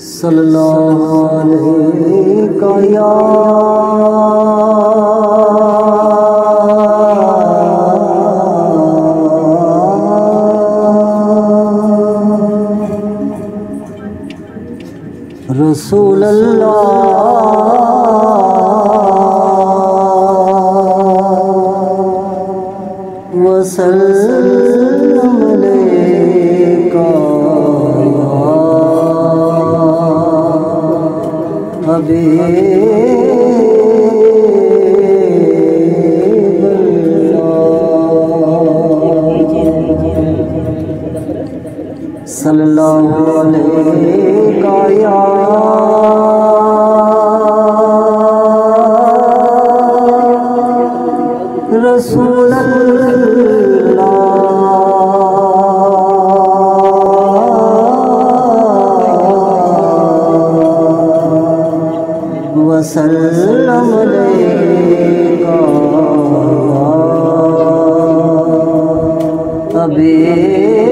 سلام اللہ علیہ کا یا رسول اللہ وسلم صلی اللہ علیہ رسول وسلم ابھی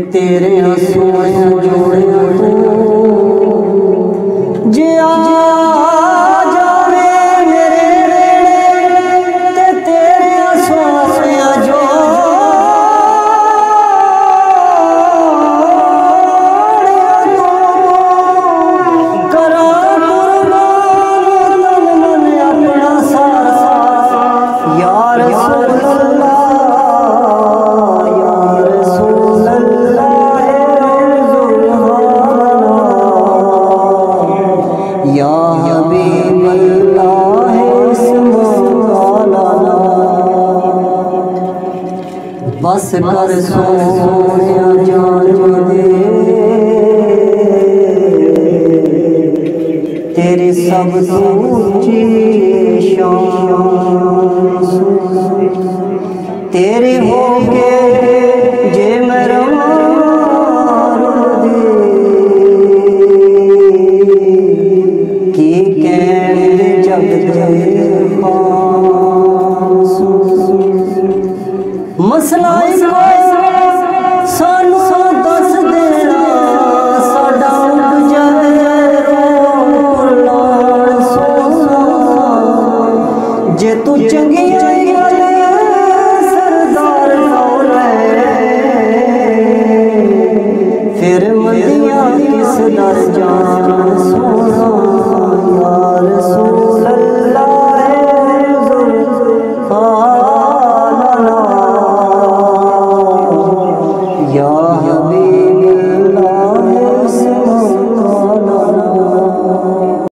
ter teria sonho de um مسکر سویا جان دے۔ تیری سب ہو کے Oh.